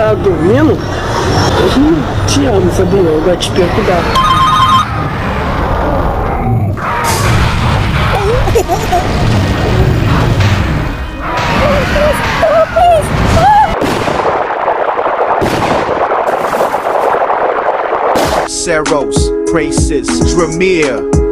tá dormindo, eu te amo, sabia? Eu gosto de ter cuidado. Saros, Crisis, Dramir.